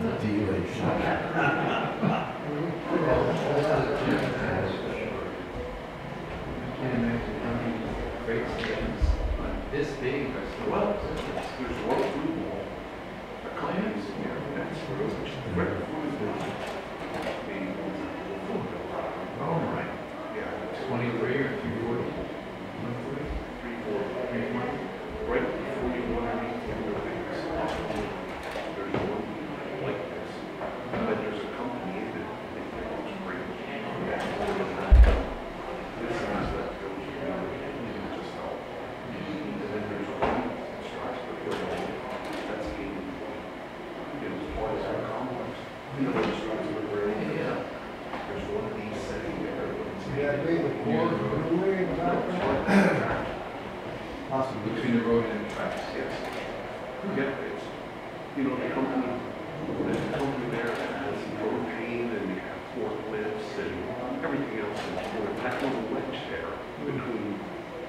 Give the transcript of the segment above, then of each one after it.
Delation. Can't imagine how many stations on this big. Well, there's one food wall. A company's in there, that's where it's, where the food is. The food bill. Oh, right. Yeah, it's Twenty-three or three forty? three, four, three, one, right before you go underneath the buildings. There's one like this, but there's a company in it, they think it's great. This is that goes, you know, just out. And then there's one that starts to go, that's in, is part of that complex. You know, it starts with where, Yeah. there's one of these sitting there. But it's- Yeah, be the court, the way in the background. Possibly. Between the road and the tracks. Yes. Hmm. Yeah, it's, you know, the company, there's a company there that has propane and they have forklifts and everything else. And for that little wedge there between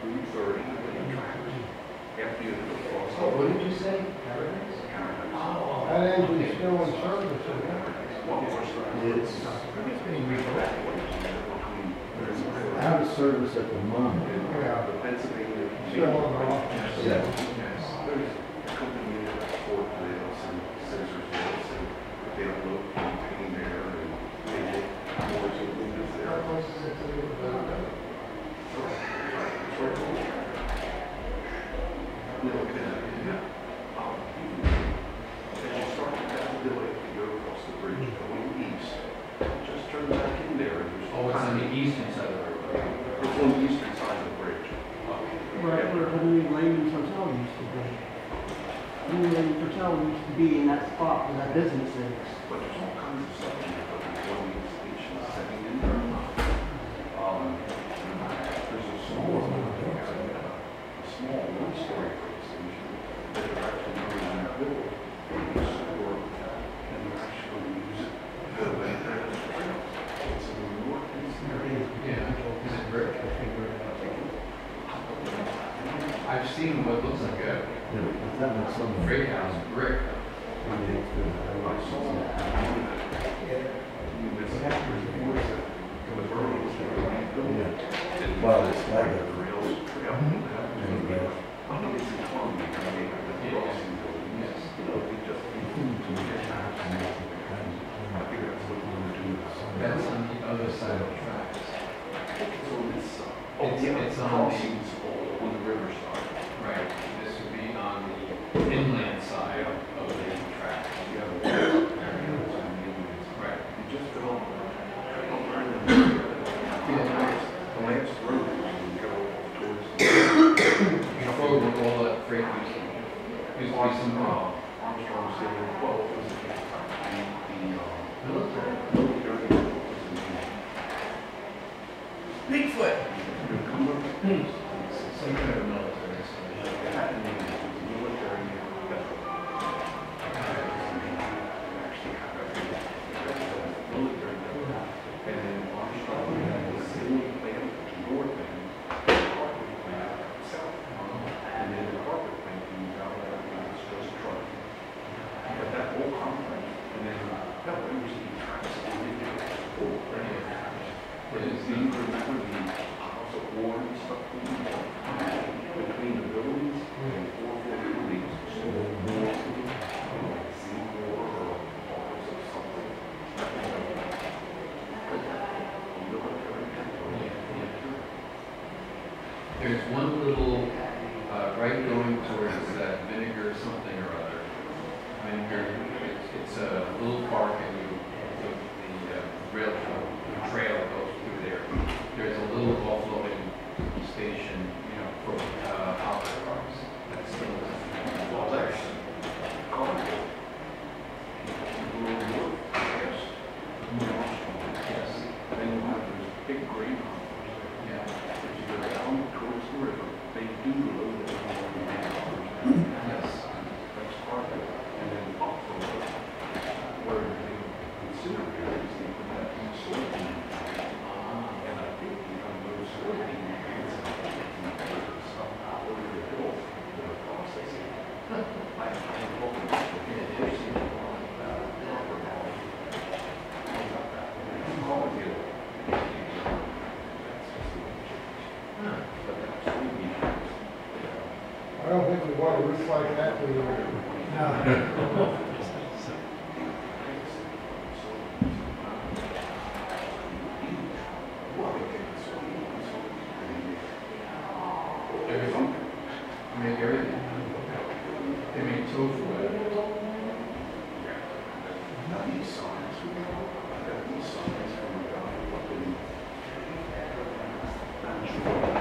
Route thirty and the tracks. After you hit the cross. Oh, what did you say? Paradise? Oh. That engine's still in service, isn't it? It's Between, out of service at the moment. Yeah. the Pennsylvania. Still on the off. Yeah. Yes. There's a company that has forklifts and scissors wheels and they unload propane there and they make doors and windows there. You know, and, yeah, um, as you start to have the ability to go across the bridge going east, just turn back in there and there's. Oh, it's on the eastern side of the road. It's on the eastern side of the bridge. Where the new Lehman's Hotel used to be. New Lehman's Hotel used to be in that spot where that business is. But there's all kinds of stuff in there, but these stations setting in there. Um, there's a small, a small one-story freight station that are actually going on that building. And they're actually use it. for the trails. It's in the north and south. Yeah, is it brick? I've seen what looks like a Yeah, that was some. freight house brick. I saw that. It. The Burroughs, they're building. Yeah. Well, it's like a. Rails, trail. I don't know, it's in Columbia, I mean, the crossing building. Yes. You know, they just, I think that's what we're gonna do. That's on the other side of the tracks. So it's, uh, oh, It's- yeah, it's the on the- crossings all on the riverside. Right, this would be on the inland side of the track. Yeah, the areas and the inlets. Right. You just go, go around the, the last, the last road, you go towards. Before with all that freight used to, used to be some, uh, Armstrong City, well, it was the, the, uh, military. military, was in Bigfoot. the, the Cumberland. Some kind of military installation. That and the military, that. Actually, had a military, and then Armstrong had the ceiling plant north end, the carpet plant south. And then the carpet plant comes out, and it's just truck. But that whole complex, and then, that way you see tracks, and then you get full, right? There's one little, uh, right going towards that vinegar something or other. Vinegar, it's, it's a little park and you, the, the uh, rail, trail goes through there. There's a little offloading you know, for, we want like that, we No. Everything. I make everything. They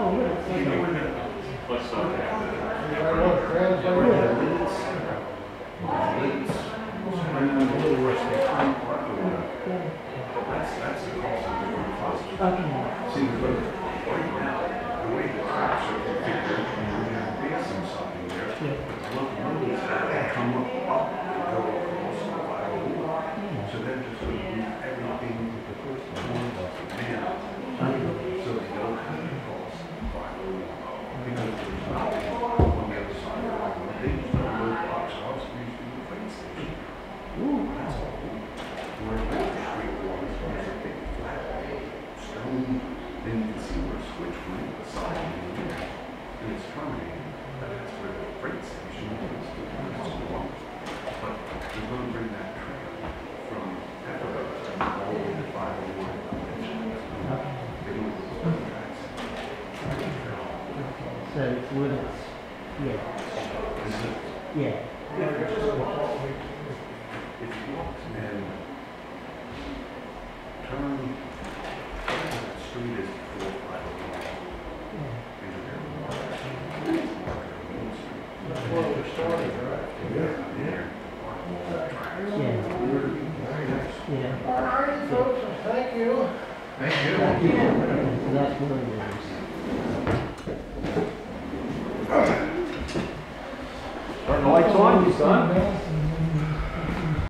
Oh, look. Let's not the the way the cracks are wood. Yeah. Yeah. If you walk and turn, that street is four, five Yeah. Yeah. Yeah. All right, folks, thank you. Thank you. Thank you. That's Pakistan.